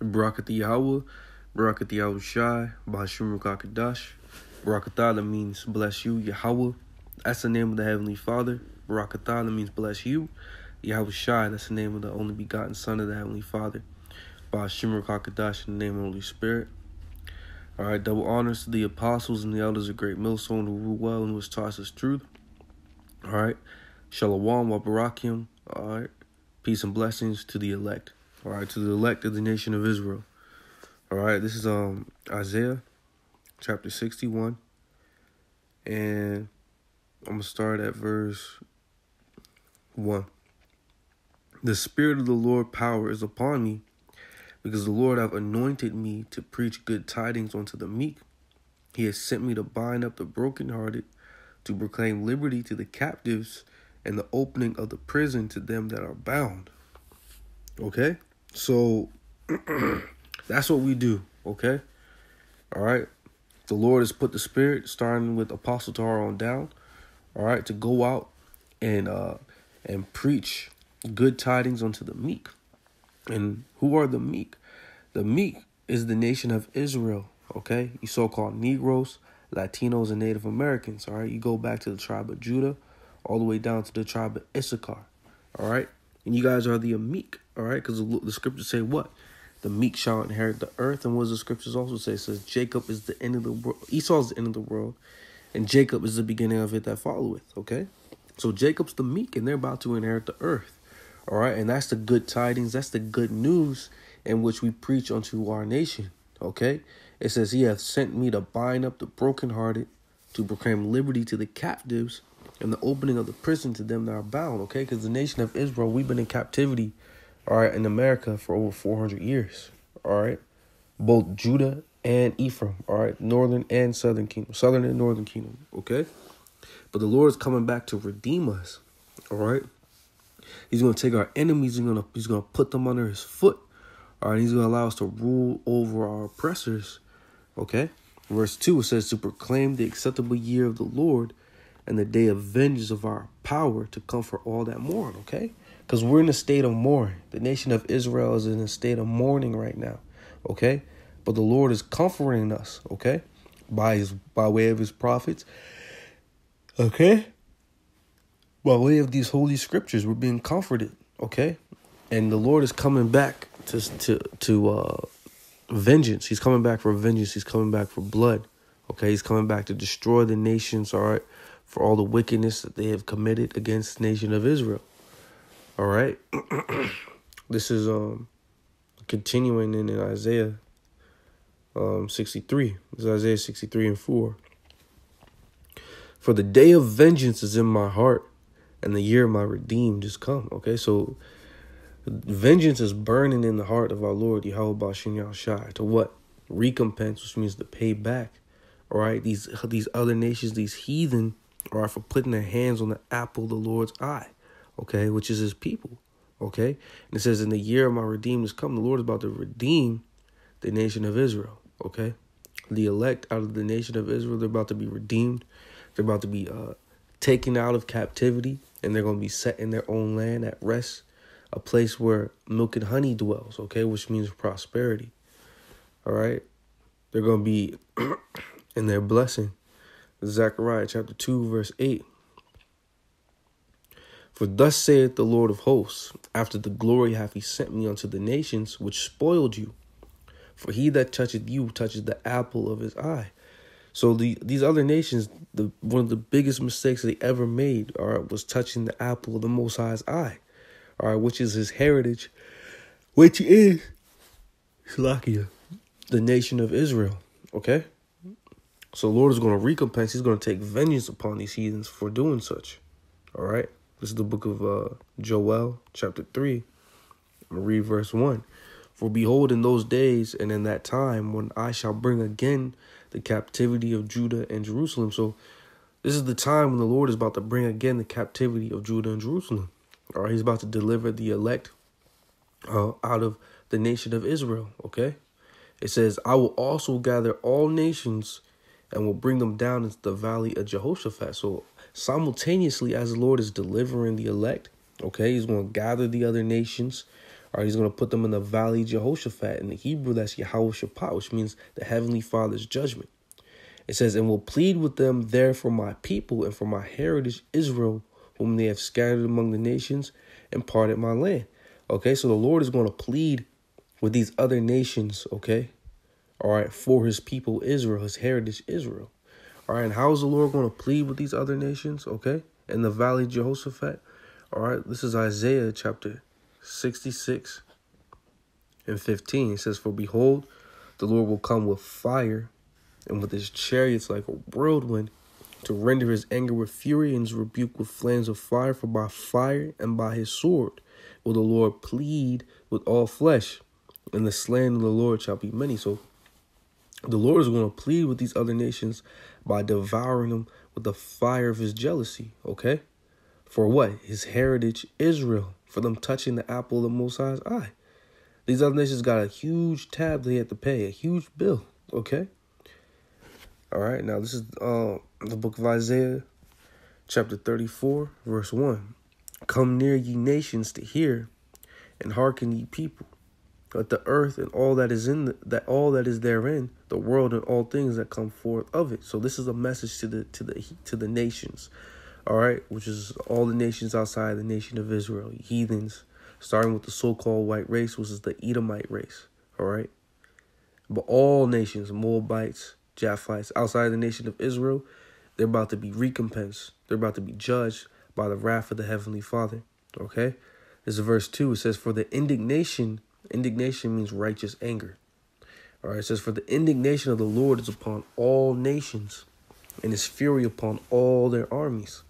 Barakat Yahweh, Barakat Shai, Bashim Kakadash. Barakatala means bless you, Yahweh. That's the name of the Heavenly Father. Barakatala means bless you. Yahweh Shai, that's the name of the only begotten Son of the Heavenly Father. Bashim Kakadash, in the name of the Holy Spirit. All right, double honors to the apostles and the elders of Great Millstone who rule well and was taught us truth. All right, Shalom wa barakim. All right, peace and blessings to the elect. All right, to the elect of the nation of Israel. All right, this is um Isaiah chapter 61. And I'm going to start at verse 1. The Spirit of the Lord power is upon me, because the Lord hath anointed me to preach good tidings unto the meek. He has sent me to bind up the brokenhearted, to proclaim liberty to the captives, and the opening of the prison to them that are bound. Okay? So that's what we do, okay? All right. The Lord has put the spirit, starting with Apostle Tahar on down, all right, to go out and uh and preach good tidings unto the meek. And who are the meek? The meek is the nation of Israel, okay? You so-called Negroes, Latinos, and Native Americans, all right? You go back to the tribe of Judah, all the way down to the tribe of Issachar, all right? And you guys are the meek, all right? Because the, the scriptures say what? The meek shall inherit the earth. And what does the scriptures also say? It says Jacob is the end of the world. Esau is the end of the world. And Jacob is the beginning of it that followeth. Okay? So Jacob's the meek and they're about to inherit the earth. All right? And that's the good tidings. That's the good news in which we preach unto our nation. Okay? It says, He hath sent me to bind up the brokenhearted, to proclaim liberty to the captives, and the opening of the prison to them that are bound. Okay? Because the nation of Israel, we've been in captivity all right, in America for over 400 years, all right, both Judah and Ephraim, all right, northern and southern kingdom, southern and northern kingdom, okay, but the Lord is coming back to redeem us, all right. He's going to take our enemies. He's going to he's going to put them under his foot. All right. He's going to allow us to rule over our oppressors. Okay. Verse two it says to proclaim the acceptable year of the Lord, and the day of vengeance of our power to comfort all that mourn. Okay because we're in a state of mourning. The nation of Israel is in a state of mourning right now, okay? But the Lord is comforting us, okay? By his by way of his prophets. Okay? By way of these holy scriptures, we're being comforted, okay? And the Lord is coming back to to to uh vengeance. He's coming back for vengeance. He's coming back for blood. Okay, he's coming back to destroy the nations, all right, for all the wickedness that they have committed against the nation of Israel. All right. this is um continuing in, in Isaiah um 63. This is Isaiah 63 and 4. For the day of vengeance is in my heart, and the year of my redeemed is come. Okay, so vengeance is burning in the heart of our Lord Yahweh Bashin Shai to what? Recompense, which means to pay back. All right, these these other nations, these heathen, are for putting their hands on the apple of the Lord's eye okay, which is his people, okay? And it says, In the year of my redeemed is come, the Lord is about to redeem the nation of Israel, okay? The elect out of the nation of Israel, they're about to be redeemed. They're about to be uh, taken out of captivity, and they're going to be set in their own land at rest, a place where milk and honey dwells, okay, which means prosperity, all right? They're going to be in their blessing. Zechariah chapter 2, verse 8. For thus saith the Lord of hosts, after the glory hath he sent me unto the nations which spoiled you. For he that toucheth you touches the apple of his eye. So the these other nations, the one of the biggest mistakes they ever made, all right, was touching the apple of the Most High's eye, all right, which is his heritage, which is Slakia, the nation of Israel. Okay, so the Lord is going to recompense. He's going to take vengeance upon these heathens for doing such. All right. This is the book of uh, Joel, chapter 3. I'm read verse 1. For behold, in those days and in that time, when I shall bring again the captivity of Judah and Jerusalem. So, this is the time when the Lord is about to bring again the captivity of Judah and Jerusalem. All right, he's about to deliver the elect uh, out of the nation of Israel. Okay, it says, I will also gather all nations and will bring them down into the valley of Jehoshaphat. So simultaneously as the Lord is delivering the elect, okay, he's going to gather the other nations, right, he's going to put them in the valley Jehoshaphat. In the Hebrew, that's Yahweh Shaphat, which means the heavenly Father's judgment. It says, and will plead with them there for my people and for my heritage Israel, whom they have scattered among the nations and parted my land. Okay, so the Lord is going to plead with these other nations, okay? All right, for his people Israel, his heritage Israel. All right, and how is the Lord going to plead with these other nations, okay? In the valley Jehoshaphat. All right, this is Isaiah chapter 66 and 15. It says, For behold, the Lord will come with fire and with his chariots like a whirlwind to render his anger with fury and his rebuke with flames of fire. For by fire and by his sword will the Lord plead with all flesh, and the slain of the Lord shall be many. So the Lord is going to plead with these other nations by devouring them with the fire of his jealousy, okay? For what? His heritage, Israel for them touching the apple of the Most High's eye. These other nations got a huge tab they had to pay, a huge bill. Okay. All right. Now this is uh, the book of Isaiah, chapter thirty-four, verse one. Come near, ye nations, to hear, and hearken, ye people. Let the earth and all that is in the, that all that is therein, the world and all things that come forth of it. So this is a message to the to the to the nations all right, which is all the nations outside the nation of Israel, heathens, starting with the so called white race, which is the Edomite race, all right? But all nations, Moabites, Japhites, outside the nation of Israel, they're about to be recompensed. They're about to be judged by the wrath of the Heavenly Father, okay? This is verse 2. It says, For the indignation, indignation means righteous anger. All right, it says, For the indignation of the Lord is upon all nations, and his fury upon all their armies.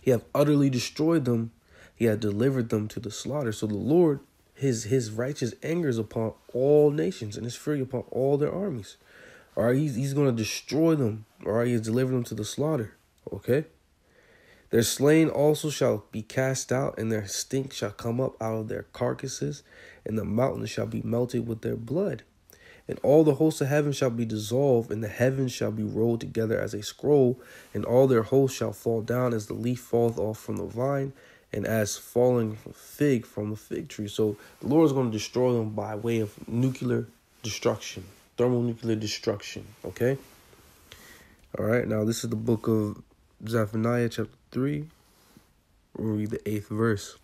He hath utterly destroyed them. He hath delivered them to the slaughter. So the Lord, his his righteous anger is upon all nations and his fury upon all their armies. All right, he's, he's going to destroy them. All right, he has delivered them to the slaughter. Okay. Their slain also shall be cast out, and their stink shall come up out of their carcasses, and the mountains shall be melted with their blood. And all the hosts of heaven shall be dissolved, and the heavens shall be rolled together as a scroll, and all their hosts shall fall down as the leaf falleth off from the vine, and as falling fig from the fig tree. So the Lord is going to destroy them by way of nuclear destruction, thermonuclear destruction. Okay? All right, now this is the book of Zephaniah, chapter 3. We'll read the eighth verse.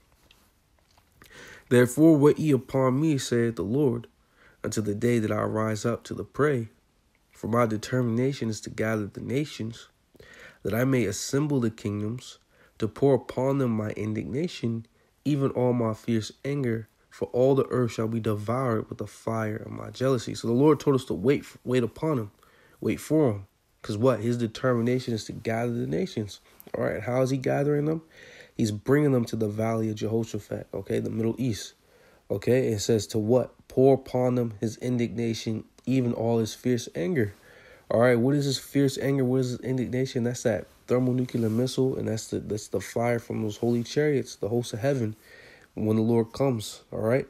Therefore, wait ye upon me, saith the Lord until the day that I rise up to the prey. For my determination is to gather the nations, that I may assemble the kingdoms, to pour upon them my indignation, even all my fierce anger, for all the earth shall be devoured with the fire of my jealousy. So the Lord told us to wait, wait upon him, wait for him. Because what? His determination is to gather the nations. All right, how is he gathering them? He's bringing them to the valley of Jehoshaphat, okay, the Middle East. Okay, it says to what? Pour upon them his indignation, even all his fierce anger. All right, what is his fierce anger? What is his indignation? That's that thermonuclear missile, and that's the that's the fire from those holy chariots, the hosts of heaven, when the Lord comes. All right.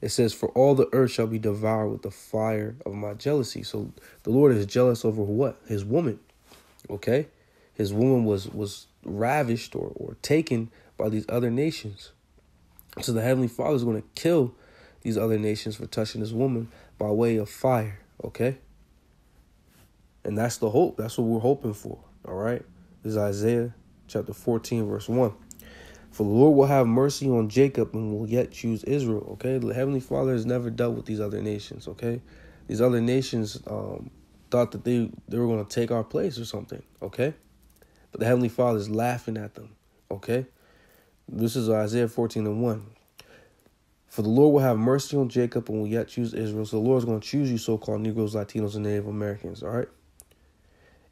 It says, For all the earth shall be devoured with the fire of my jealousy. So the Lord is jealous over what? His woman. Okay? His woman was was ravished or, or taken by these other nations. So the Heavenly Father is going to kill these other nations for touching this woman by way of fire, okay? And that's the hope. That's what we're hoping for, all right? This is Isaiah chapter 14, verse 1. For the Lord will have mercy on Jacob and will yet choose Israel, okay? The Heavenly Father has never dealt with these other nations, okay? These other nations um, thought that they, they were going to take our place or something, okay? But the Heavenly Father is laughing at them, okay? This is Isaiah 14 and 1. For the Lord will have mercy on Jacob and will yet choose Israel. So the Lord is going to choose you, so called Negroes, Latinos, and Native Americans, all right?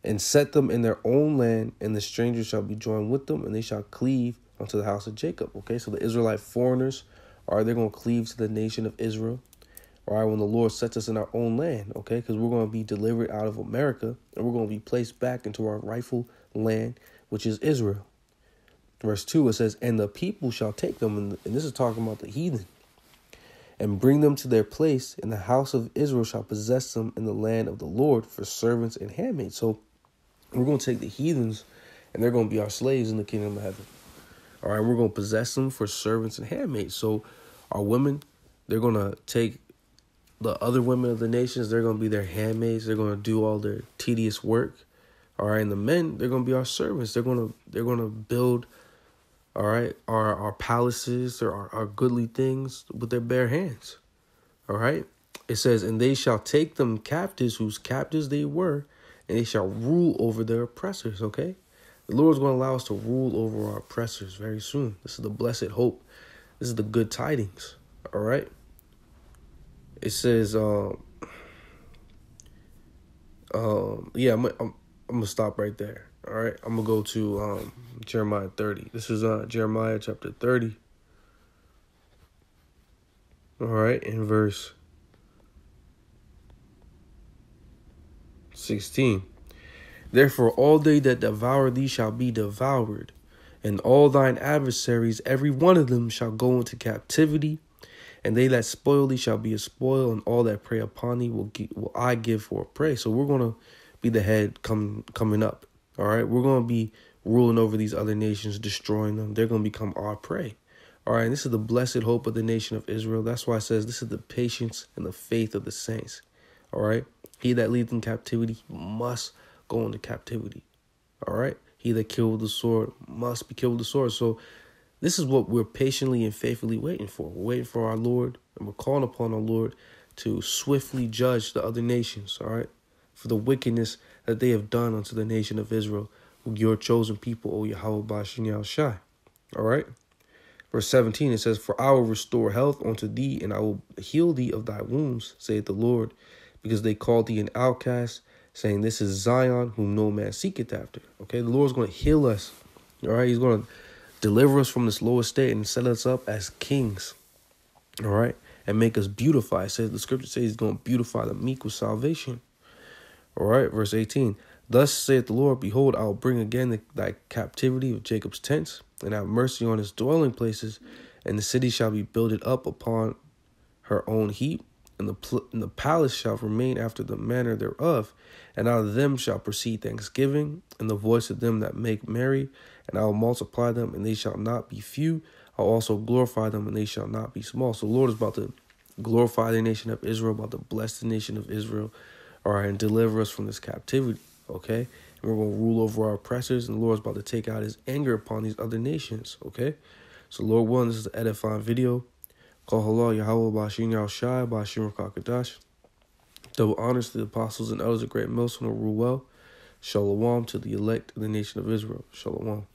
And set them in their own land, and the strangers shall be joined with them, and they shall cleave unto the house of Jacob. Okay, so the Israelite foreigners, right, they're going to cleave to the nation of Israel. All right, when the Lord sets us in our own land, okay, because we're going to be delivered out of America and we're going to be placed back into our rightful land, which is Israel. Verse 2, it says, And the people shall take them, and, this is talking about the heathen, and bring them to their place, and the house of Israel shall possess them in the land of the Lord for servants and handmaids. So we're going to take the heathens, and they're going to be our slaves in the kingdom of heaven. All right, we're going to possess them for servants and handmaids. So our women, they're gonna take the other women of the nations, they're gonna be their handmaids, they're gonna do all their tedious work. All right, and the men, they're gonna be our servants. They're gonna they're gonna build all right, our our palaces or our, our goodly things with their bare hands. All right. It says, and they shall take them captives whose captives they were, and they shall rule over their oppressors. Okay. The Lord is going to allow us to rule over our oppressors very soon. This is the blessed hope. This is the good tidings. All right. It says, um, um, yeah, I'm, I'm, I'm gonna stop right there. All right, I'm gonna go to um, Jeremiah 30. This is uh, Jeremiah chapter 30. All right, in verse 16. Therefore, all they that devour thee shall be devoured, and all thine adversaries, every one of them, shall go into captivity. And they that spoil thee shall be a spoil, and all that prey upon thee will, will I give for a prey. So we're gonna be the head come coming up. All right, we're going to be ruling over these other nations, destroying them. They're going to become our prey. All right, and this is the blessed hope of the nation of Israel. That's why it says this is the patience and the faith of the saints. All right, he that leads in captivity must go into captivity. All right, he that killed the sword must be killed with the sword. So, this is what we're patiently and faithfully waiting for. We're waiting for our Lord, and we're calling upon our Lord to swiftly judge the other nations. All right, for the wickedness that they have done unto the nation of Israel, your chosen people, O Yahweh Bashin Shai. All right. Verse 17, it says, For I will restore health unto thee, and I will heal thee of thy wounds, saith the Lord, because they called thee an outcast, saying, This is Zion, whom no man seeketh after. Okay, the Lord's going to heal us. All right, He's going to deliver us from this lower state and set us up as kings. All right, and make us beautify. It says the scripture says He's going to beautify the meek with salvation. All right, verse 18. Thus saith the Lord, Behold, I will bring again the, thy captivity of Jacob's tents, and have mercy on his dwelling places, and the city shall be builded up upon her own heap, and the, and the palace shall remain after the manner thereof, and out of them shall proceed thanksgiving, and the voice of them that make merry, and I will multiply them, and they shall not be few. I'll also glorify them, and they shall not be small. So Lord is about to glorify the nation of Israel, about to bless the nation of Israel all right, and deliver us from this captivity, okay? And we're going to rule over our oppressors, and the Lord's about to take out his anger upon these other nations, okay? So, Lord willing, this is an edifying video. Call halal Yahweh Bashin Yal Shai Bashir Kakadash. Double honors to the apostles and elders of great Millstone will rule well. Shalom to the elect of the nation of Israel. Shalom.